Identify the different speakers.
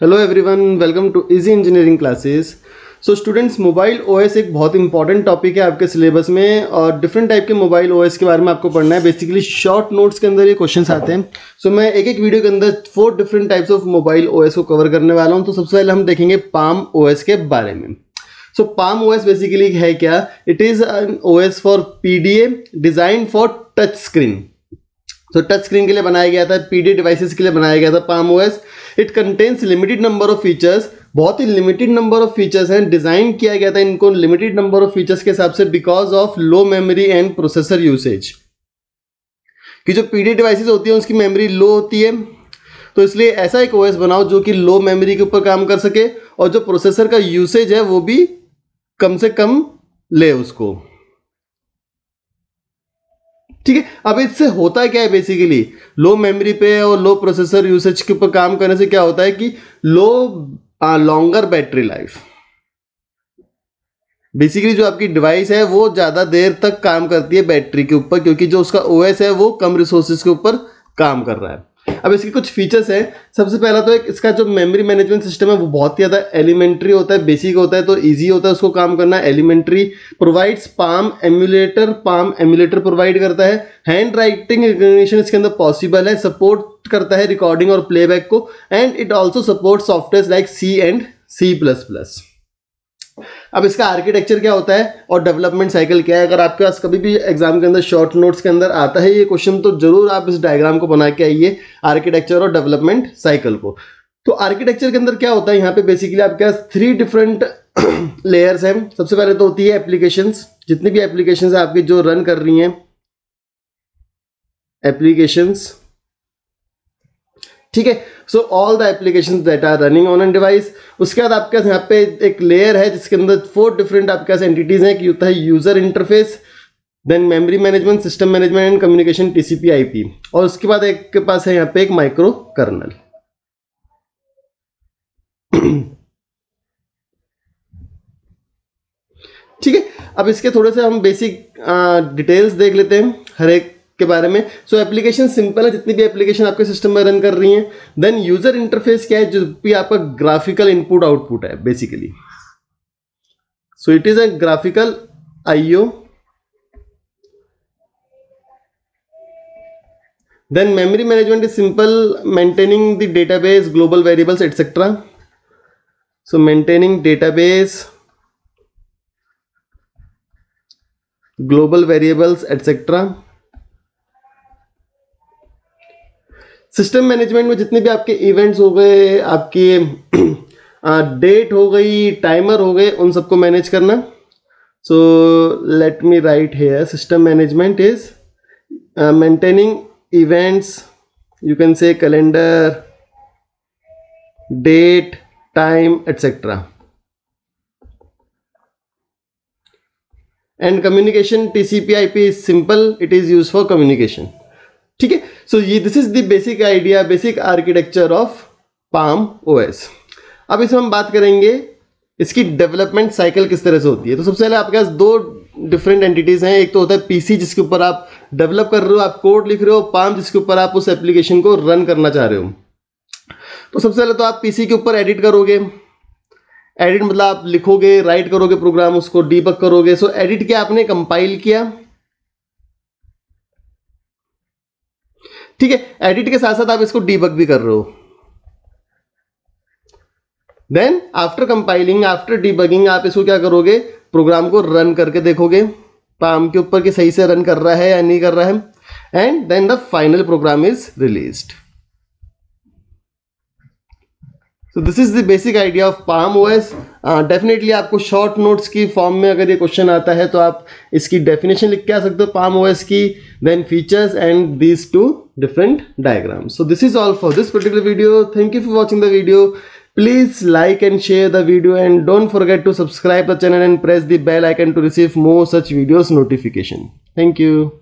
Speaker 1: Hello everyone welcome to easy engineering classes so students mobile OS एक बहुत important topic है आपके syllabus में और डिफरेंट टाइप के मोबाइल ओएस के बारे में आपको पढ़ना है। बेसिकली शॉर्ट नोट्स के अंदर ये क्वेश्चंस आते हैं। सो so, मैं एक एक वीडियो के अंदर four different types of mobile OS को कवर करने वाला हूँ। तो सबसे पहले हम देखेंगे पाम ओएस के बारे में। सो पाम ओएस बेसिकली है क्या? It is an OS for PDA design for touch screen तो टच स्क्रीन के लिए बनाया गया था पीडी डिवाइसेस के लिए बनाया गया था Palm OS it contains limited number of features बहुत ही लिमिटेड नंबर ऑफ़ फीचर्स हैं। डिज़ाइन किया गया था इनको लिमिटेड नंबर ऑफ़ फीचर्स के हिसाब से because of low memory and processor usage कि जो पीडी डिवाइसेस होती है, उसकी मेमोरी लो होती है। तो इसलिए ऐसा एक ओएस बनाओ जो कि लो मेमोरी के ऊपर काम कर सके और जो प्रोसेसर का यूसेज है, वो भी कम से कम ले उसको। ठीक है? अब इससे होता क्या है बेसिकली लो मेमोरी पे और लो प्रोसेसर यूसेज के ऊपर काम करने से क्या होता है कि low longer battery life basically जो आपकी डिवाइस है, वो ज़्यादा देर तक काम करती है बैटरी के ऊपर, क्योंकि जो उसका ओएस है, वो कम रिसोर्सेज के ऊपर काम कर रहा है। अब इसके कुछ फीचर्स हैं। सबसे पहला तो एक, इसका जो मेमोरी मैनेजमेंट सिस्टम है, वो बहुत ही ज़्यादा एलिमेंट्री होता है बेसिक होता है तो इजी होता है उसको काम करना। Elementary provides Palm emulator Palm emulator provide करता है। हैंड राइटिंग रिकग्निशन इसके अंदर पॉसिबल है सपोर्ट करता है रिकॉर्डिंग और प्लेबैक को। And it also support software like C and C plus plus अब इसका आर्किटेक्चर क्या होता है और डेवलपमेंट साइकिल क्या है? अगर आपके पास कभी भी एग्ज़ाम के अंदर शॉर्ट नोट्स के अंदर आता है ये क्वेश्चन तो ज़रूर आप इस डायग्राम को बना के आइए आर्किटेक्चर और डेवलपमेंट साइकिल को। तो आर्किटेक्चर के अंदर क्या होता है? यहाँ पे बेसिकली आपके पास थ्री डिफरेंट लेयर्स हैं। सबसे पहले तो होती है एप्लीकेशन जितनी भी एप्लीकेशन आपकी जो रन कर रही हैं एप्लीकेशंस ठीक है? So all the application that are running on an device उसके बाद आपके पास यहाँ पे एक लेयर है, जिसके अंदर फोर डिफरेंट आपके पास एंटिटीज हैं कि होता है user interface then memory management system management and communication TCP IP और उसके बाद एक के पास है यहाँ पे एक माइक्रो कर्नल ठीक है? अब इसके थोड़े से हम बेसिक डिटेल्स देख लेते हैं। हर एक के बारे में। सो एप्लीकेशन सिंपल है, जितनी भी एप्लीकेशन आपके सिस्टम में रन कर रही हैं। देन यूज़र इंटरफेस क्या है, जो भी आपका ग्राफिकल इनपुट आउटपुट है basically so it is a graphical IO then memory management is simple maintaining the database global variables etcetera so maintaining database global variables etcetera system management में जितने भी आपके इवेंट्स हो गए, आपके डेट हो गई, टाइमर हो गए, उन सबको मैनेज करना। So let me write here system management is maintaining events, you can say calendar, date, time etcetera and communication TCP IP is simple it is use for communication ठीक है? So ये this is the basic idea basic architecture of Palm OS अब इसमें हम बात करेंगे, इसकी development cycle किस तरह से होती है? तो सबसे पहले आपके पास दो डिफरेंट एंटिटीज हैं। एक तो होता है पीसी जिसके ऊपर आप डेवलप कर रहे हो, आप कोड लिख रहे हो पाम जिसके ऊपर आप उस एप्लीकेशन को रन करना चाह रहे हो। तो सबसे पहले तो आप पीसी के ऊपर एडिट करोगे। एडिट मतलब आप लिखोगे राइट करोगे प्रोग्राम उसको डीबक करोगे। सो एडिट किया आपने कंपाइल किया? ठीक है एडिट के साथ साथ आप इसको डीबग भी कर रहे हो। Then after compiling after debugging आप इसको क्या करोगे? प्रोग्राम को रन करके देखोगे। पाम के ऊपर कि सही से रन कर रहा है या नहीं कर रहा है। And then the final program is released so this is the basic idea of Palm OS definitely आपको शॉर्ट नोट्स की फॉर्म में अगर ये क्वेश्चन आता है तो आप इसकी डेफिनेशन लिख के आ सकते हो पाम ओएस की then features and these two different diagrams. So this is all for this particular video. Thank you for watching the video. Please like and share the video and don't forget to subscribe the channel and press the bell icon to receive more such videos notification. Thank you.